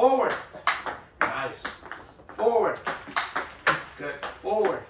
Forward. Nice. Forward. Good. Forward.